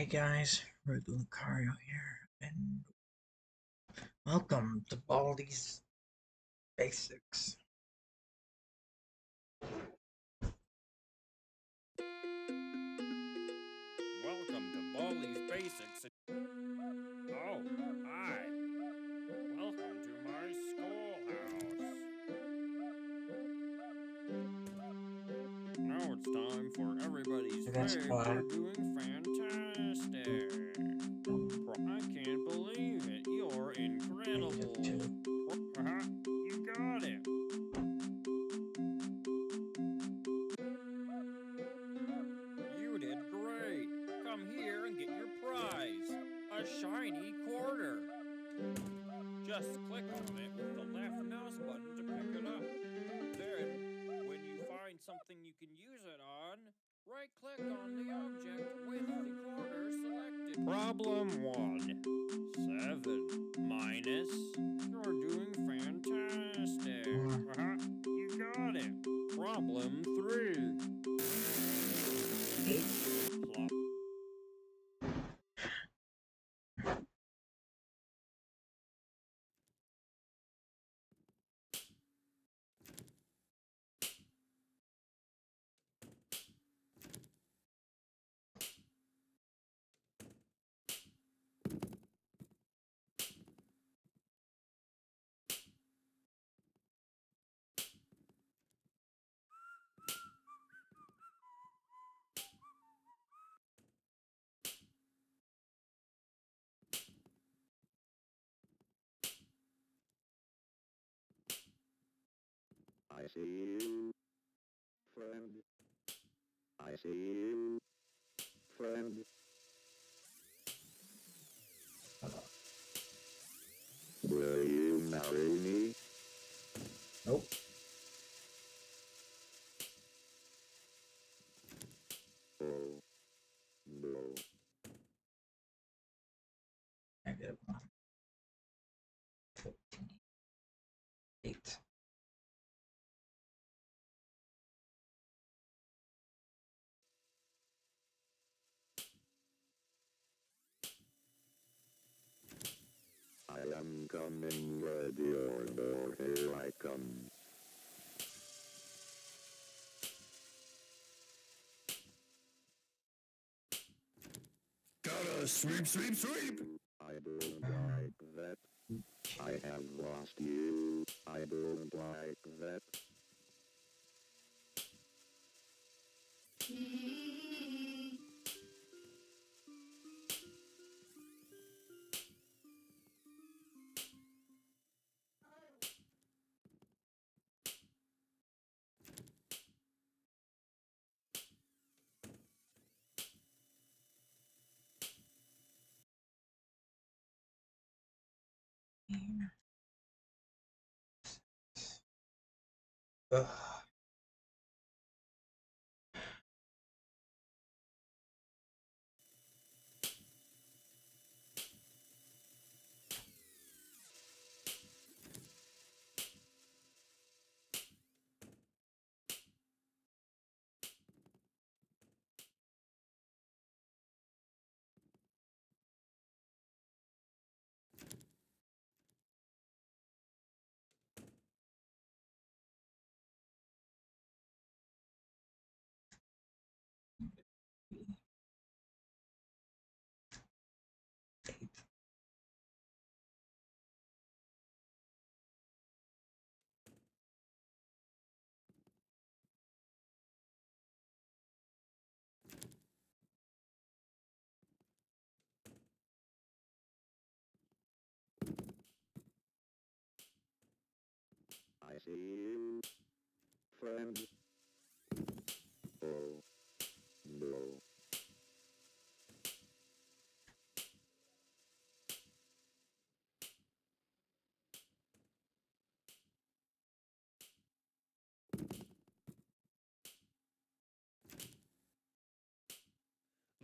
Hey guys, Rude Lucario here, and welcome to Baldi's Basics. It's time for everybody's That's quiet. You're doing fantastic. I can't believe it. You're incredible. uh-huh, You got it. You did great. Come here and get your prize. A shiny quarter. Just click on it right click on the object with the quarter selected. Problem 1. See you, friend. I see you, friend. Will you marry me? Nope. Oh, no. Negative one. Fifteen. Eight. I am coming, ready or no, here I come. Um, Gotta sweep, sweep, sweep. I don't like that. I have lost you. I don't like that. Ugh. I see you, friend. Oh, no.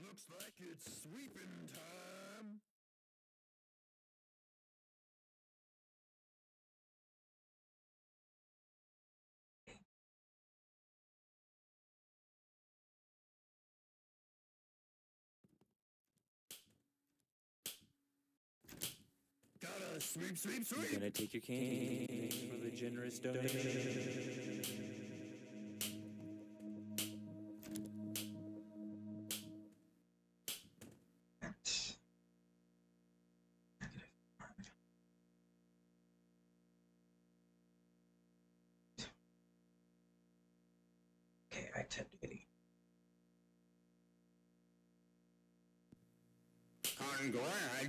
Looks like it's sweeping time. Just sweep, sweep, You sweep. gonna take your cane? Thanks for the generous donation.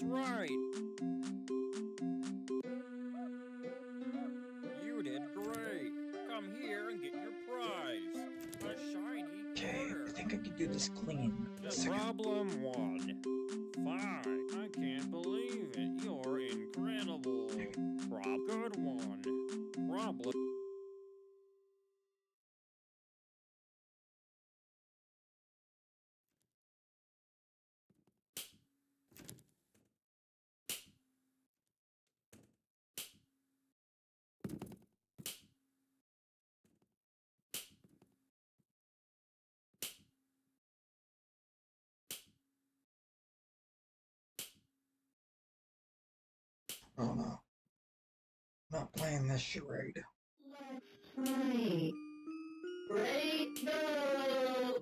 That's right. You did great. Come here and get your prize. A shiny Okay. I think I can do this clean. Problem one. Oh no. Not playing this charade. Right. Ready, go!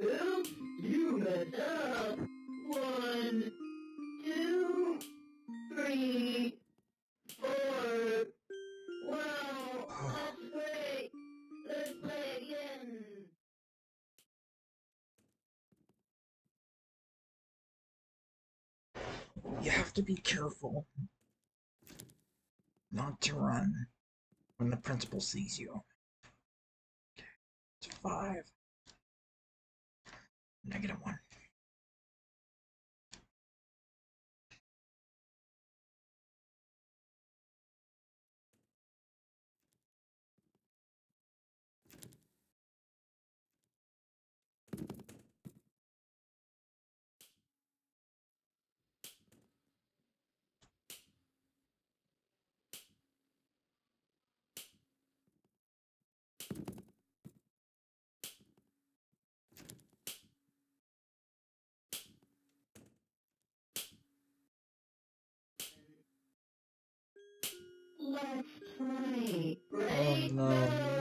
Oops, you messed up. One, two, three, four. Wow, that's great. Let's play again. You have to be careful not to run when the principal sees you. Okay, it's five. Negative one. Let's try. Oh no.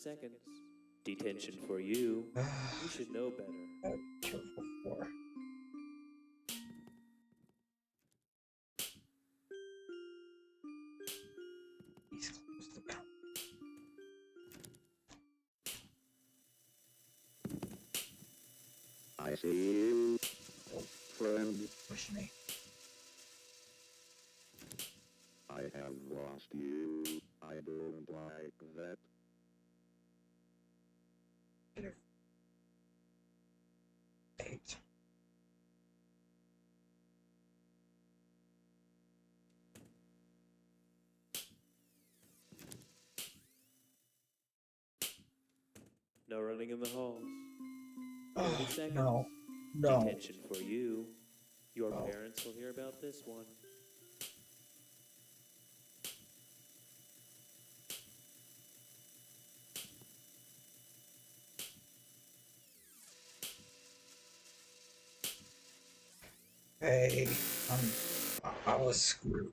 seconds. Detention for you. you should know better. He's close to the I see you, friend. Push me. I have lost you. I don't like that. No running in the halls. Oh, no. No. Attention for you. Your oh. parents will hear about this one. Hey, I'm, I was screwed.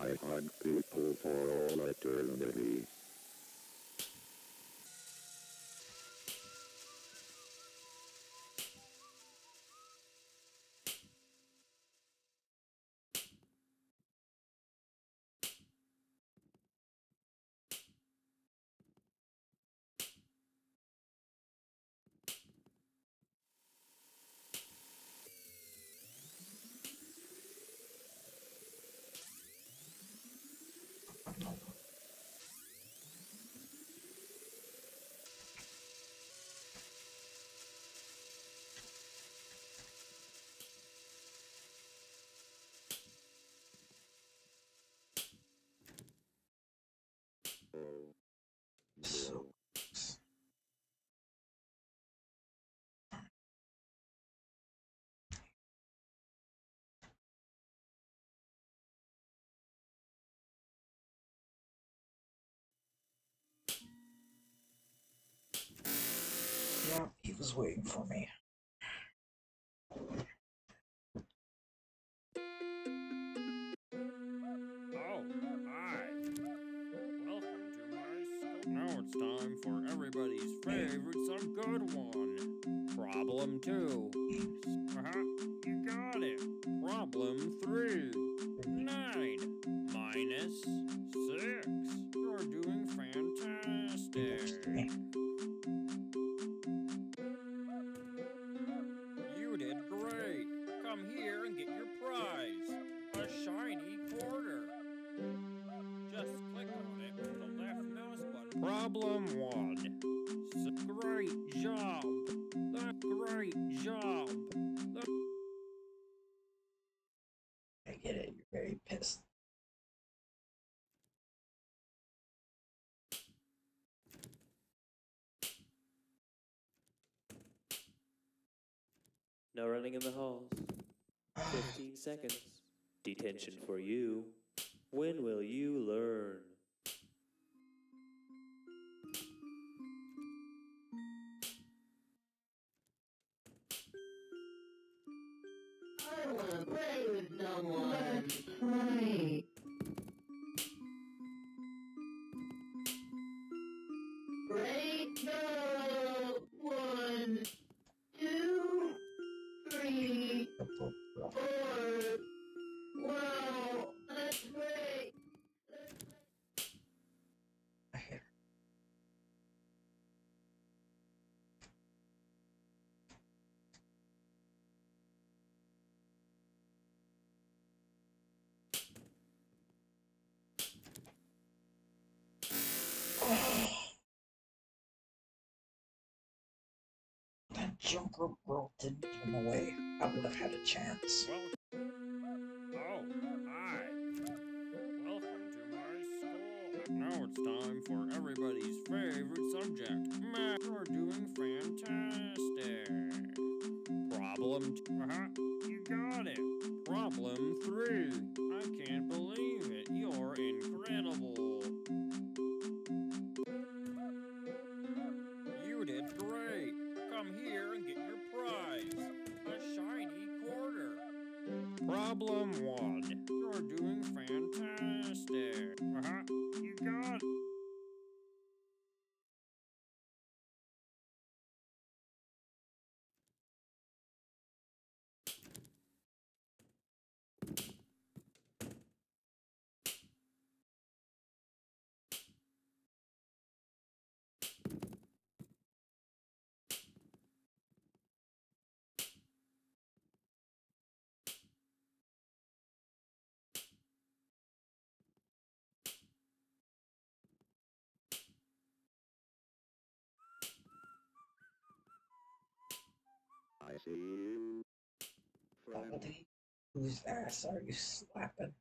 I hunt people for all eternity. was waiting for me. Oh, now it's time for everybody's favorite, some good one. Problem two. No running in the halls. 15 seconds. Detention for you. When will you learn? Would have had a chance. Oh. Now it's time for everybody's favorite subject. Math. You're doing fantastic. Problem. Uh-huh. Whose ass are you slapping?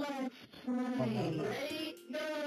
Let's go!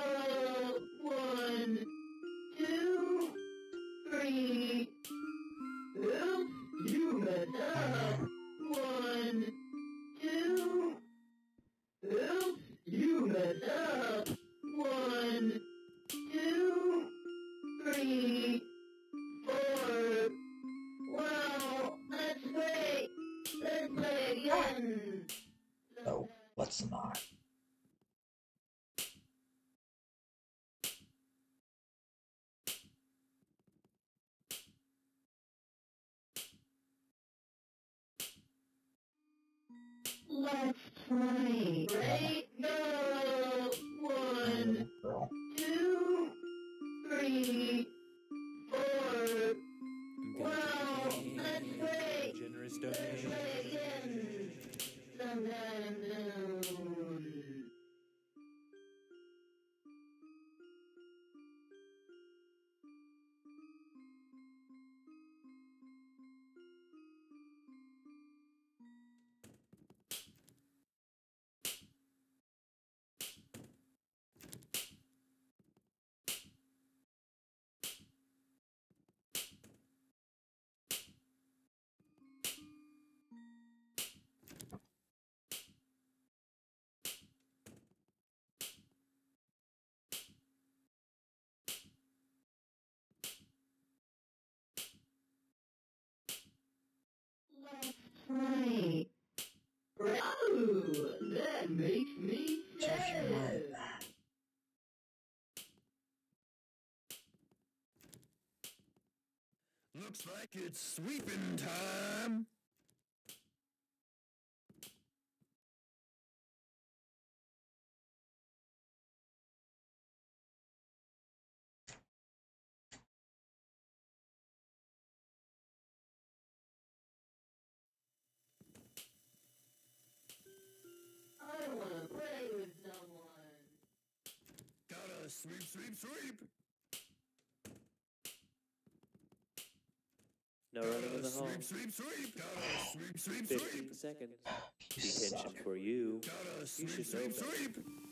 Like it's sweeping time. I to play with someone. Gotta sweep, sweep, sweep. No running in the hall. sweep, sweep, sweep. Sweep, sweep, 15 seconds. You Detention for you. Gotta should know better.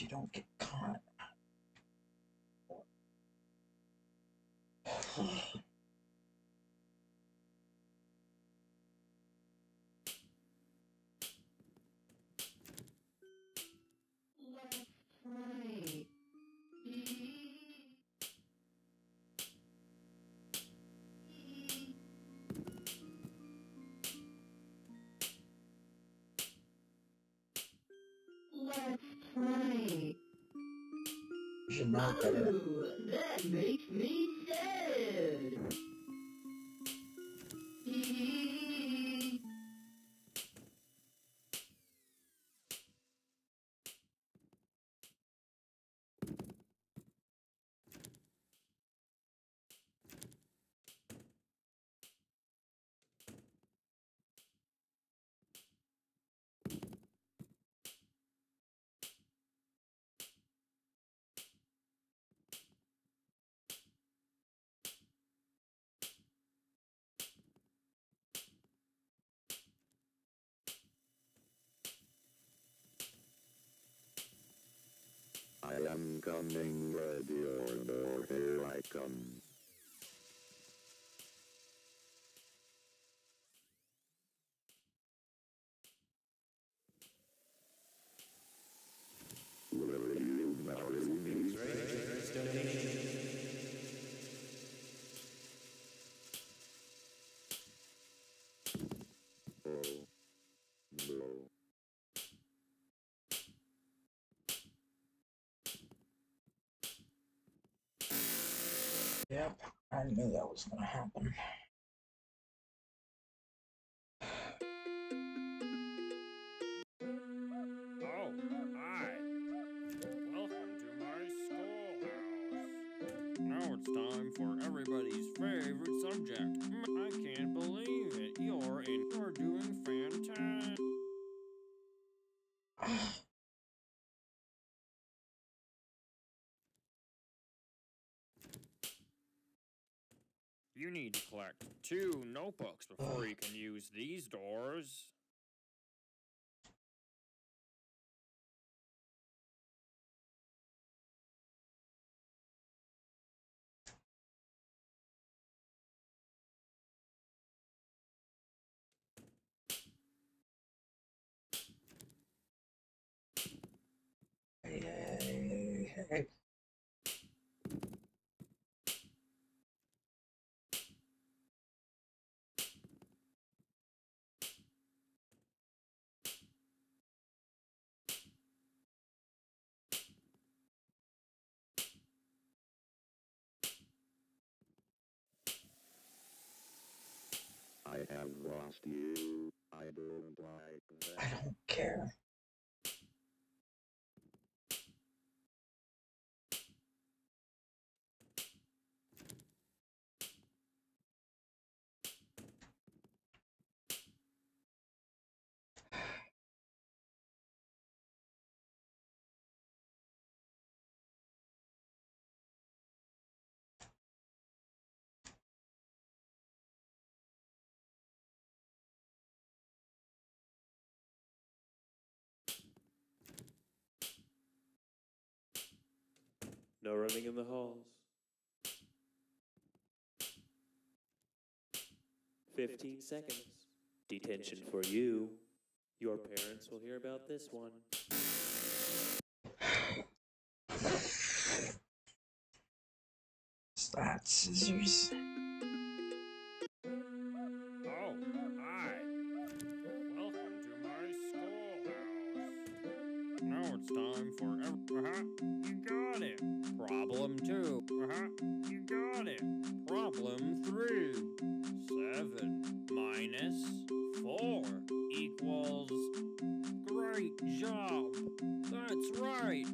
You don't get caught. Ooh, that makes me coming, ready or no, here I come. Knew that was gonna happen. You need to collect two notebooks before you can use these doors. I have lost you. I don't like I don't care. No running in the halls. Fifteen seconds. Detention for you. Your parents will hear about this one. Is that scissors? Now it's time for ev- uh-huh. You got it. Problem two. Uh-huh. You got it. Problem three. Seven minus four equals. Great job. That's right.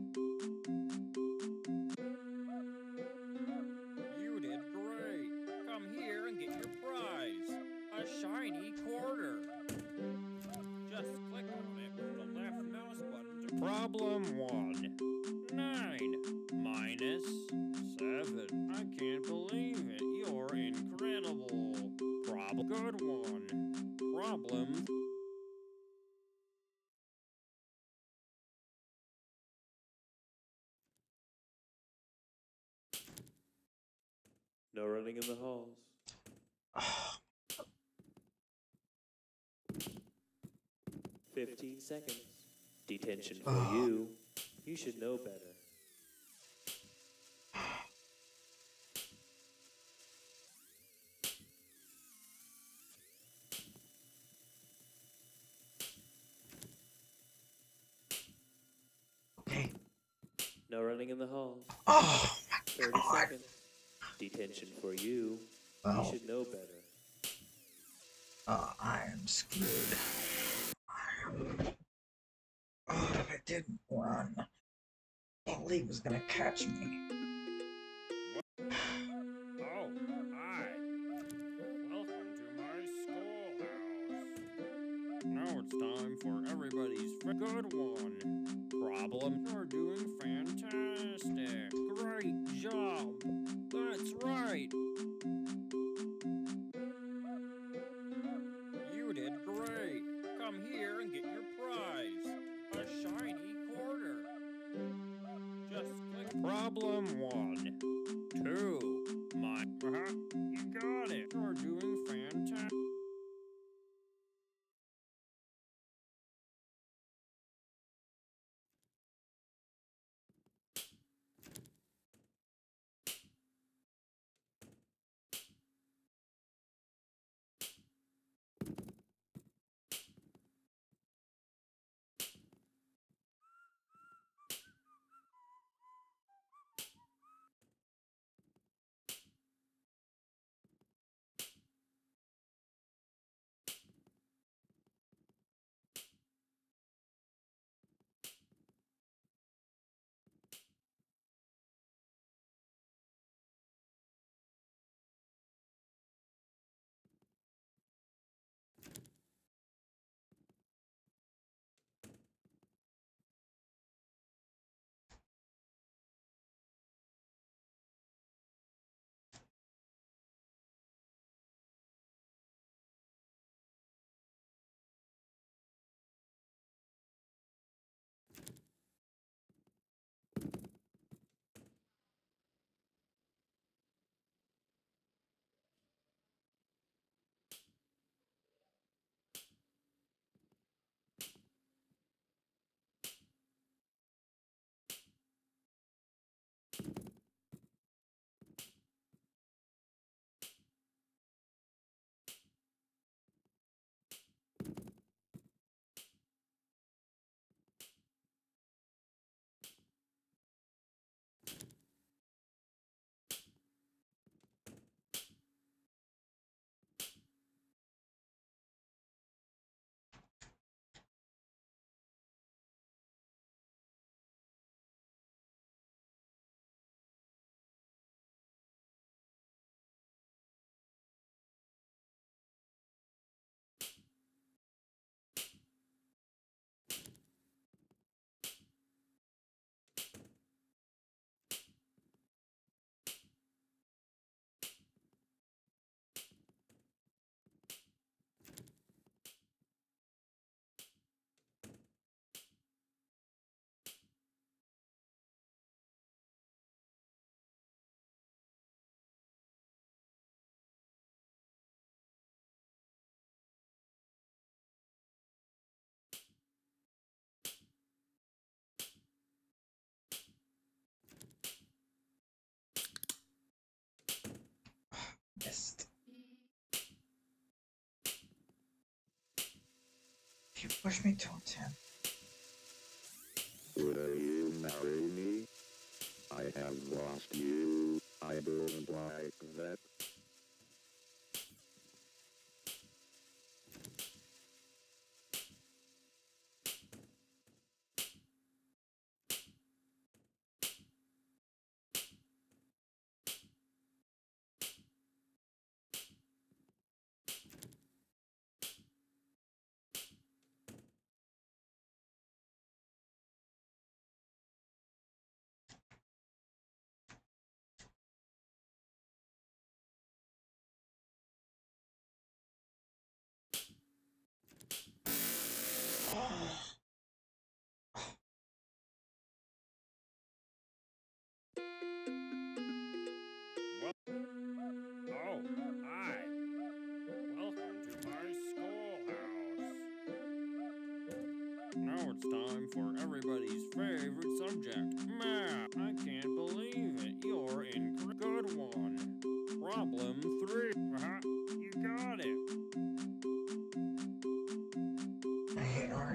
seconds. Detention for oh. you. You should know better. Okay. No running in the hall. Oh, 30 God. seconds. Detention for you. Well, you should know better. Oh, I am screwed. He was going to catch me. Problem one. Two. My. Uh-huh. You push me to a 10. Will you marry me? I have lost you. I don't like that.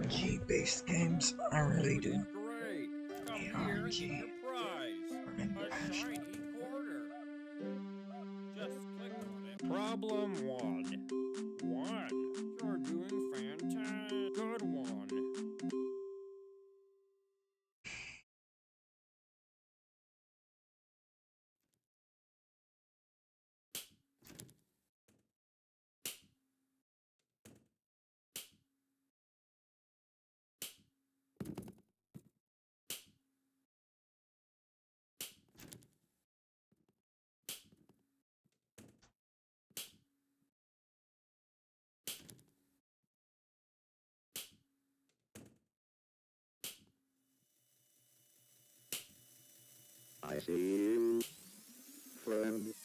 RNG based games. I really do. RNG. I see you, friend.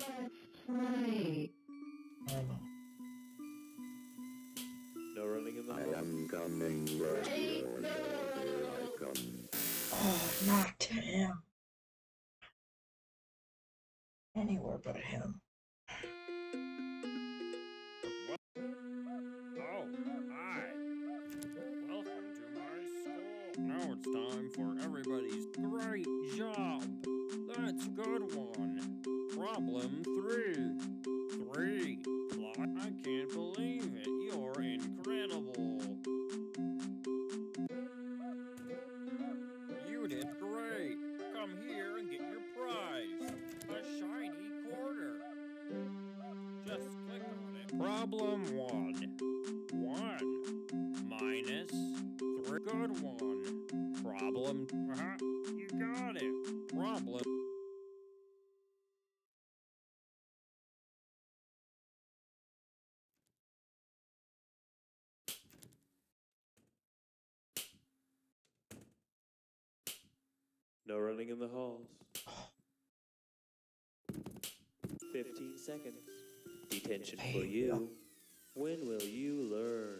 Let's play. Don't. No running in the I am coming, yes, Hey, Lord, no. here I come. Oh, not to him. Anywhere but him. Now it's time for everybody's great job. That's a good one. Problem three. Three. Seconds. Detention for Hey, you. When will you learn?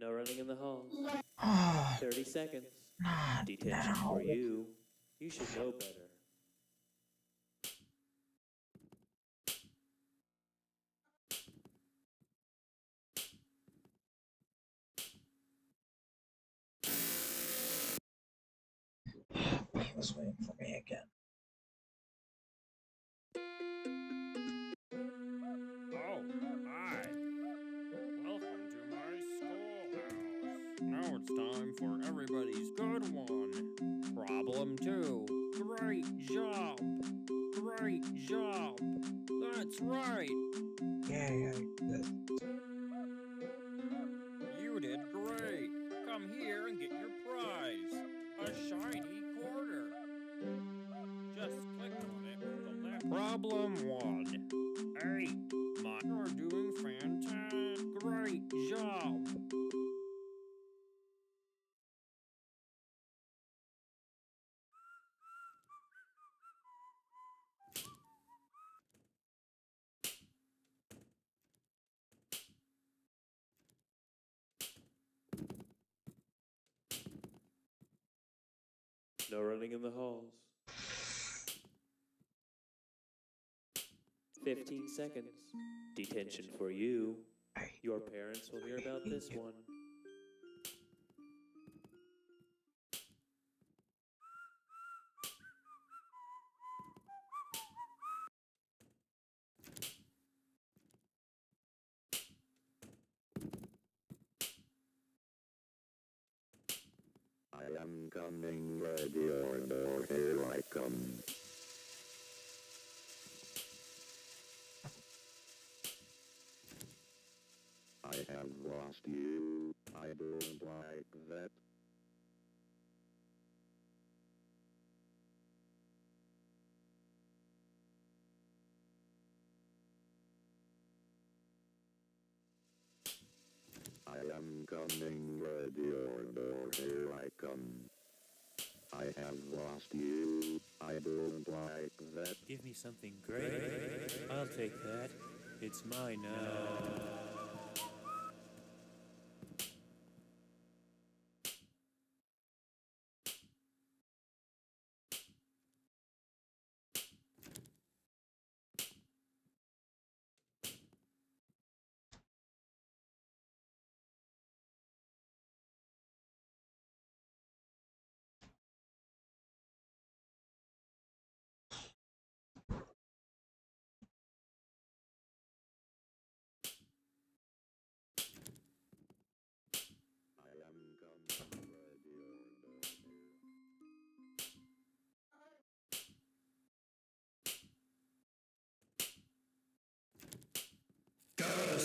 No running in the halls. Oh, 30 seconds. Detention now. for you. You should know better. He was waiting for me again. Great job. That's right. No running in the halls. 15 seconds. Detention for you. Your parents will hear about this one. Lost you. I don't like that. I am coming, ready your no, here I come. I have lost you. I don't like that. Give me something great. I'll take that. It's mine now. I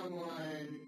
someone.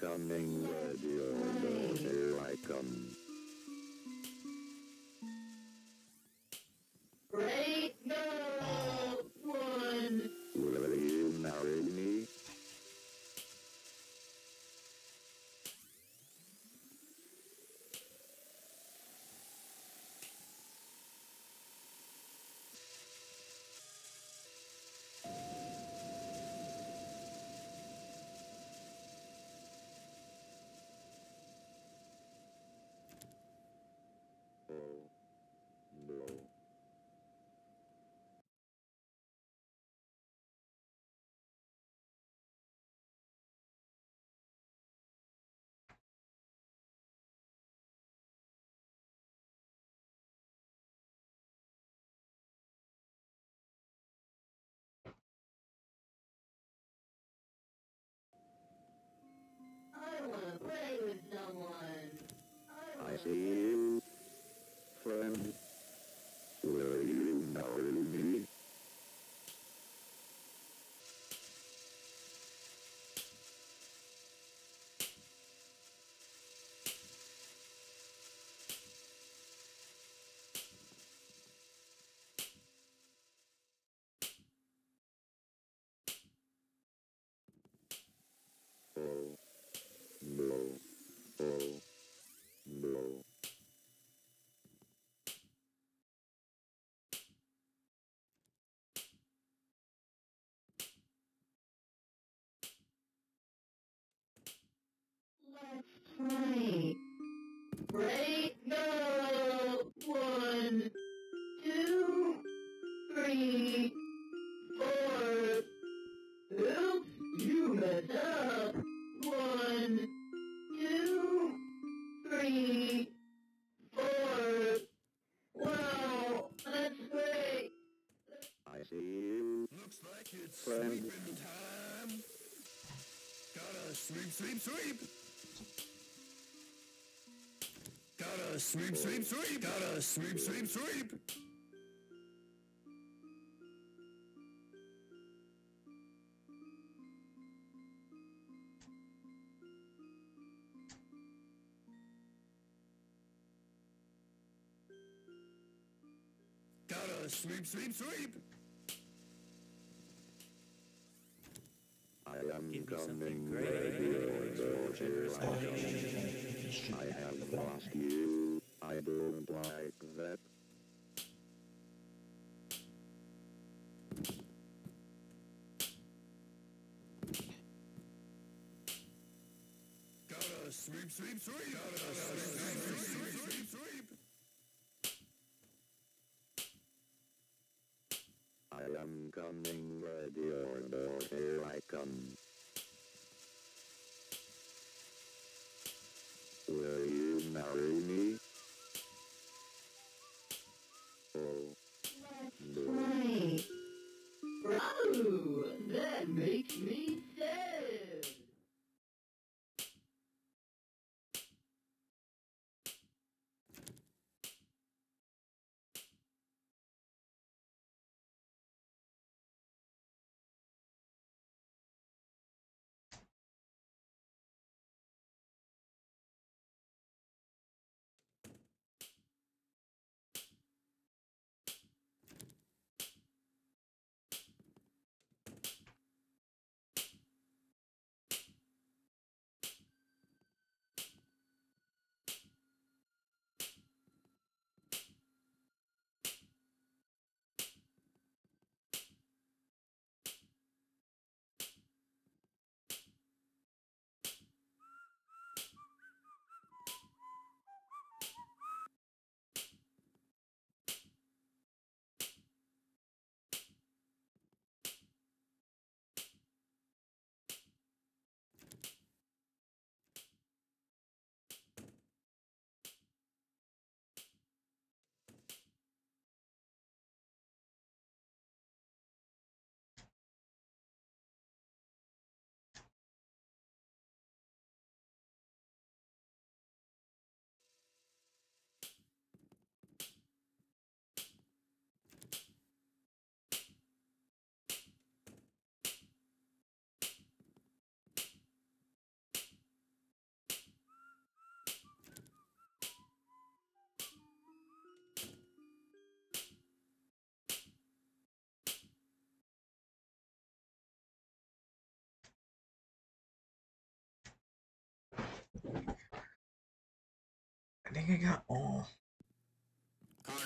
Coming, see you, friend. Break no one, two, three, four. Oops, you messed up. One, two, three, four. Wow, that's great. I see you, Looks like it's friend. sweeping time. Gotta sweep, sweep, sweep. Sweep, sweep, sweep. Gotta sweep, sweep, sweep. Gotta sweep, sweep, sweep. I am Give me something coming, great. ready or no, here I come. I have lost you. I don't like that. Gotta sweep, sweep, sweep. Gotta sweep, sweep, sweep, sweep, sweep. Think I got all.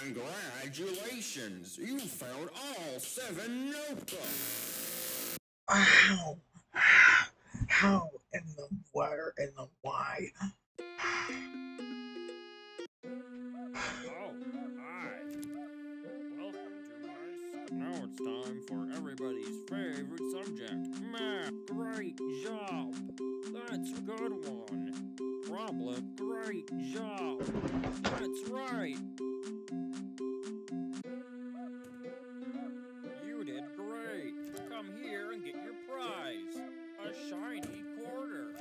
Congratulations! You found all seven notebooks! How? How in the where in the why? Oh, hi. Welcome to my. s- Now it's time for everybody's favorite subject math. Great job. That's a good one. Problem. Great job. That's right. You did great. Come here and get your prize. A shiny quarter.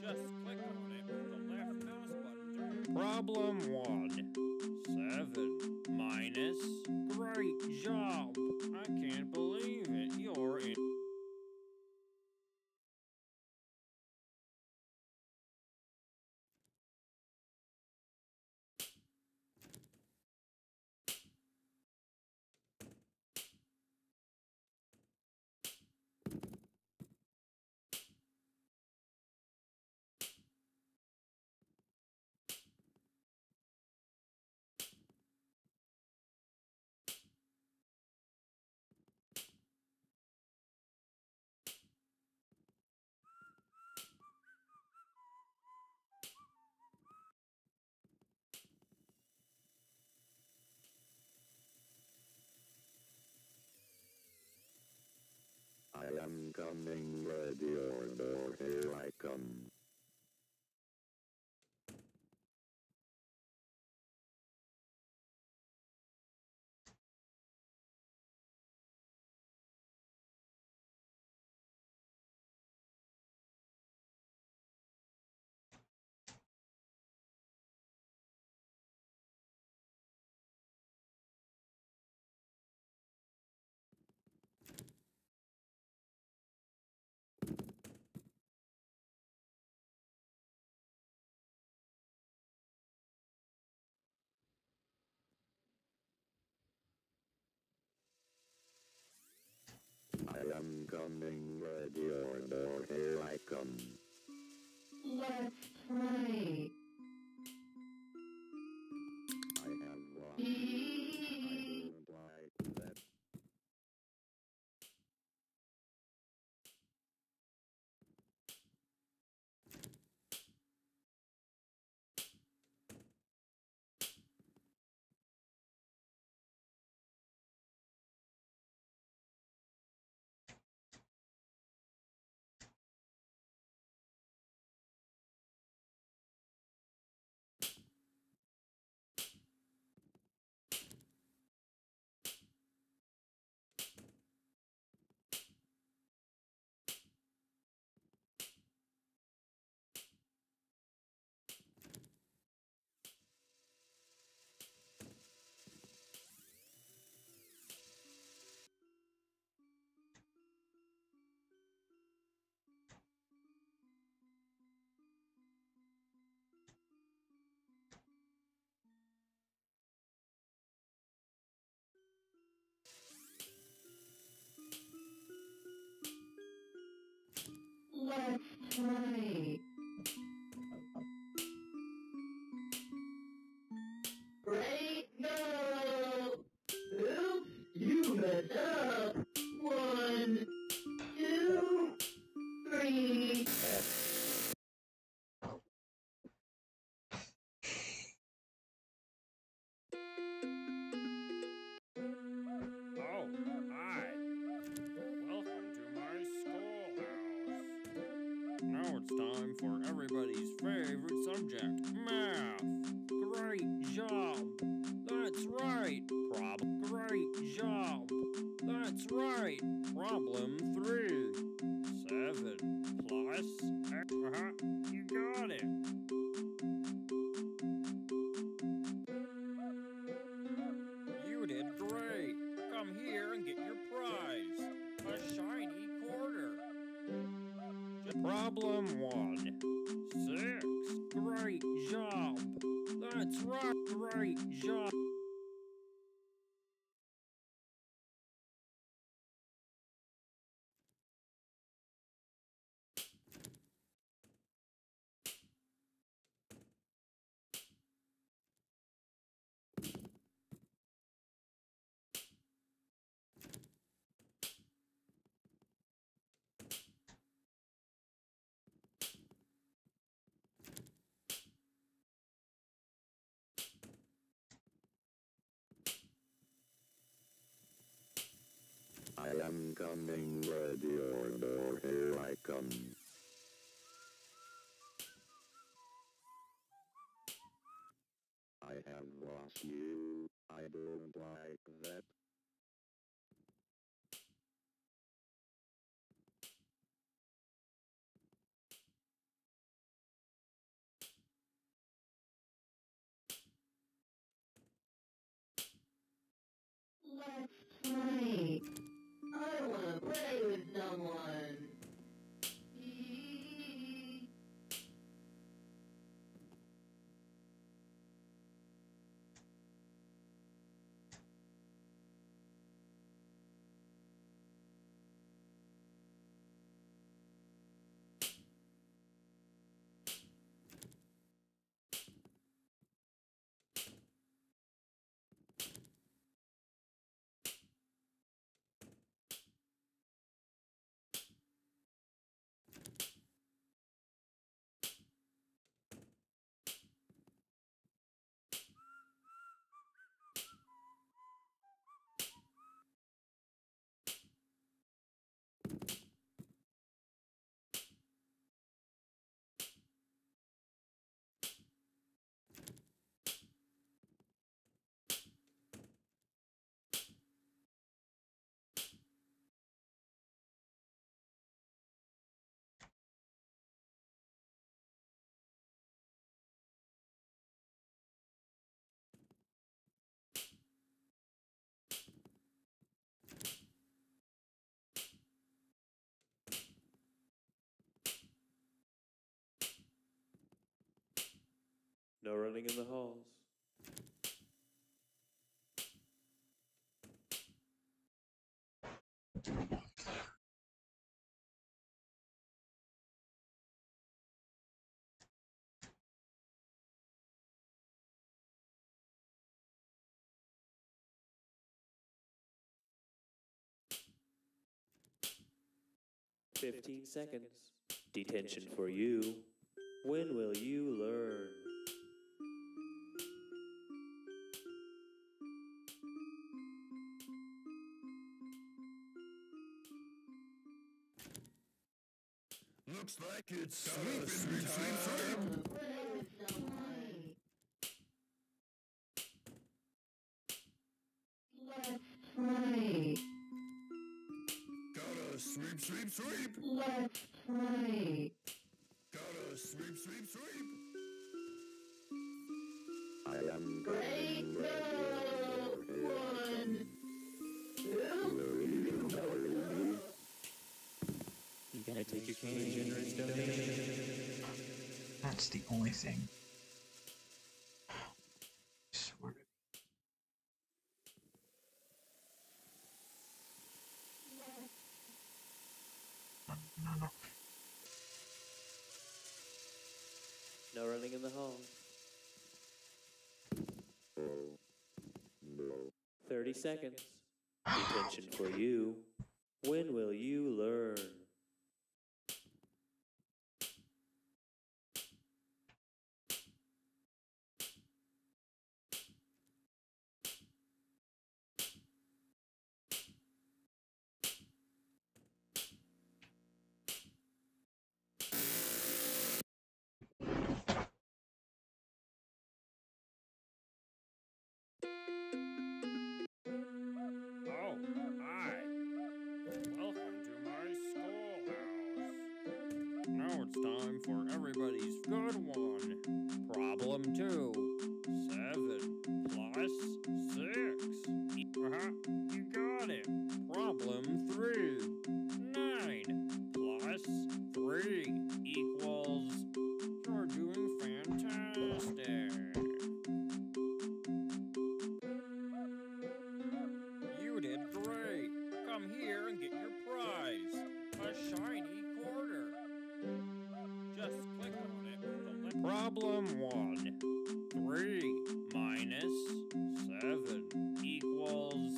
Just click on it with the left mouse button. Problem one. Seven minus. Great job. I can't believe it. You're in. I am coming, ready or no, here I come. Am coming, ready or no, here I come. Let's pray. I am coming, ready or door, here I come. I have lost you, I don't like that. Let's play. Play with. No in the halls. Fifteen seconds. Detention for you. When will you learn? Looks like it's sleeping time. That's the only thing. No, running in the halls. Oh, 30 seconds. Detention for you. Problem 1. 3 minus 7 equals...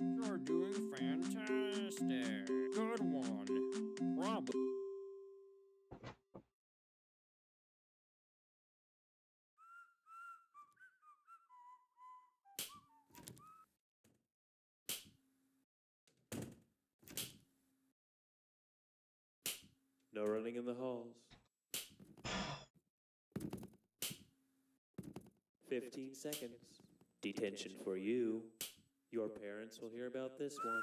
You're doing fantastic. Good one. Problem... No running in the halls. 15 seconds. Detention for you. Your parents will hear about this one.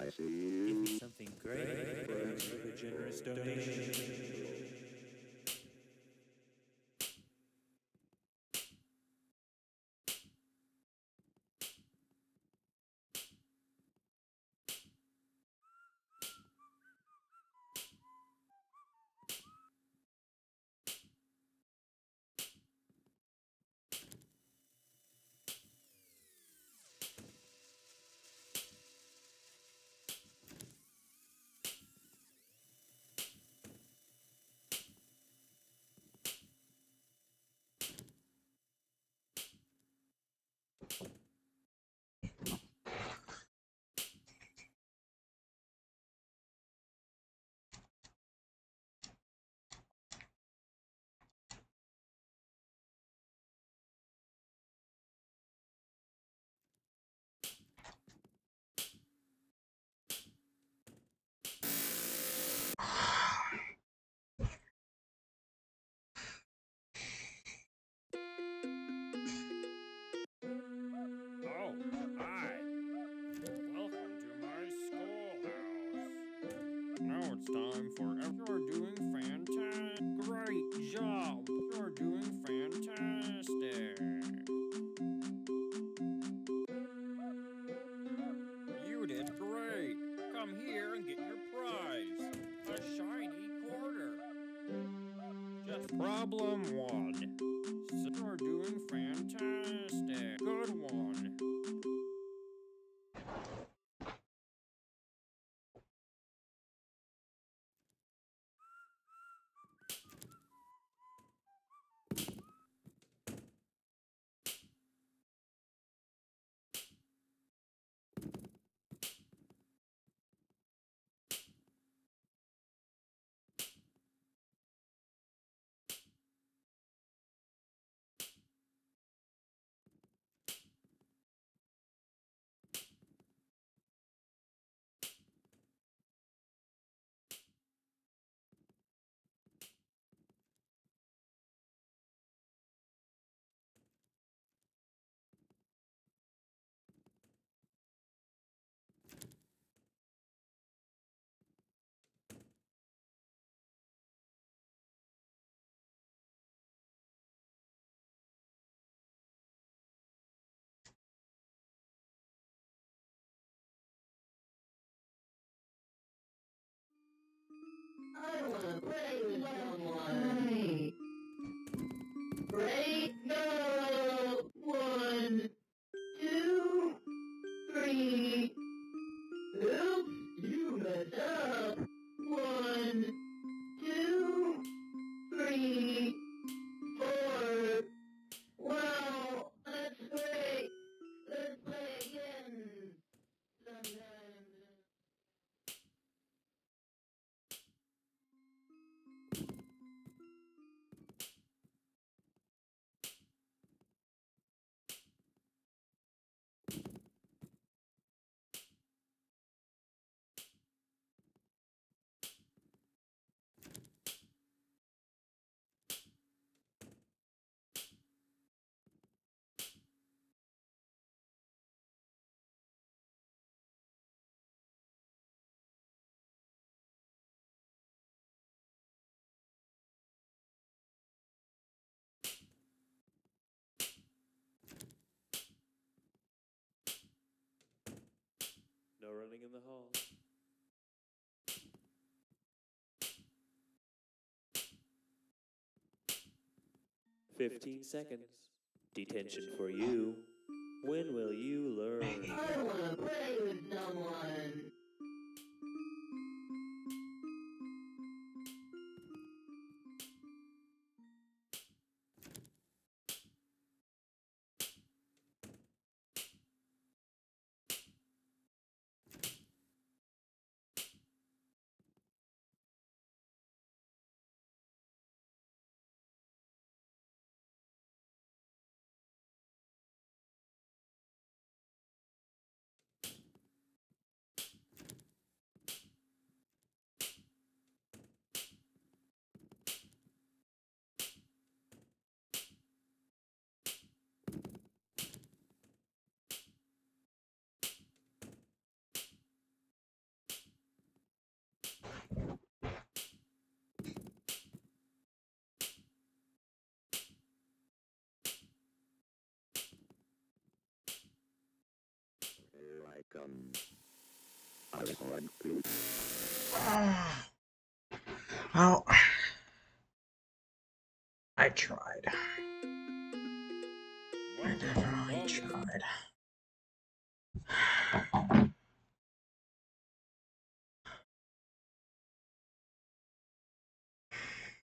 I see you. Give me something great for a generous donation. Problem 1. Are doing I wanna play with someone. Play. Hall. Fifteen seconds. Detention for you. When will you learn? I wanna someone. I Well, I tried. I definitely tried.